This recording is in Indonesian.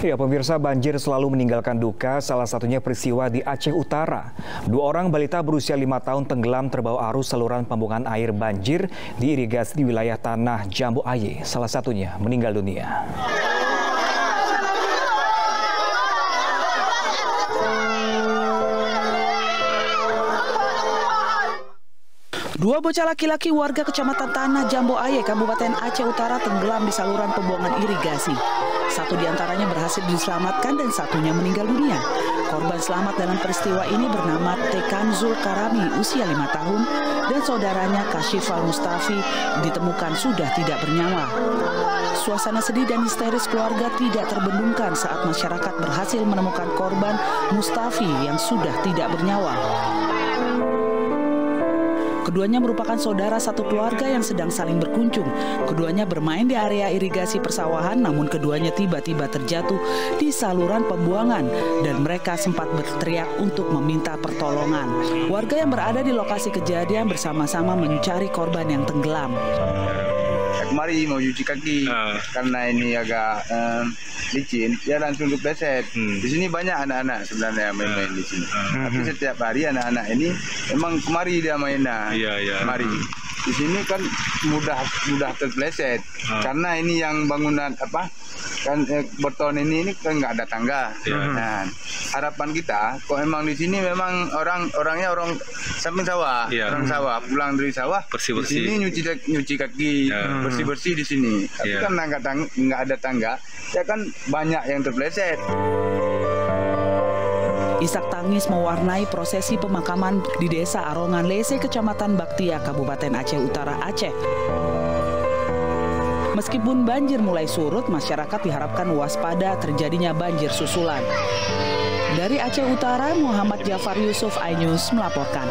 Ya, pemirsa banjir selalu meninggalkan duka, salah satunya peristiwa di Aceh Utara. Dua orang balita berusia lima tahun tenggelam terbawa arus saluran pembuangan air banjir di irigasi di wilayah tanah Jambu Aye. Salah satunya meninggal dunia. Dua bocah laki-laki warga kecamatan Tanah Jambo Aye, Kabupaten Aceh Utara tenggelam di saluran pembuangan irigasi. Satu di antaranya berhasil diselamatkan dan satunya meninggal dunia. Korban selamat dalam peristiwa ini bernama Tekan Zulkarami, usia lima tahun, dan saudaranya Kashifal Mustafi ditemukan sudah tidak bernyawa. Suasana sedih dan histeris keluarga tidak terbendungkan saat masyarakat berhasil menemukan korban Mustafi yang sudah tidak bernyawa. Keduanya merupakan saudara satu keluarga yang sedang saling berkunjung. Keduanya bermain di area irigasi persawahan, namun keduanya tiba-tiba terjatuh di saluran pembuangan dan mereka sempat berteriak untuk meminta pertolongan. Warga yang berada di lokasi kejadian bersama-sama mencari korban yang tenggelam kemari mau cuci kaki uh. karena ini agak um, licin ya langsung kepleset hmm. di sini banyak anak-anak sebenarnya main-main uh. di sini uh. tapi setiap hari anak-anak ini memang kemari dia mainnya yeah, yeah. kemari di sini kan mudah mudah terpleset uh. karena ini yang bangunan apa kan eh, beton ini ini kan nggak ada tangga. Yeah. Nah, harapan kita, kok emang di sini memang orang orangnya orang samping sawah, yeah. orang sawah pulang dari sawah, bersih bersih. Di sini nyuci nyuci kaki, yeah. bersih bersih di sini. Tapi yeah. kan nggak ada tangga, ya kan banyak yang terpleset. Isak tangis mewarnai prosesi pemakaman di Desa Arongan Lese, Kecamatan Baktia, Kabupaten Aceh Utara, Aceh. Meskipun banjir mulai surut, masyarakat diharapkan waspada terjadinya banjir susulan. Dari Aceh Utara, Muhammad Jafar Yusuf iNews melaporkan.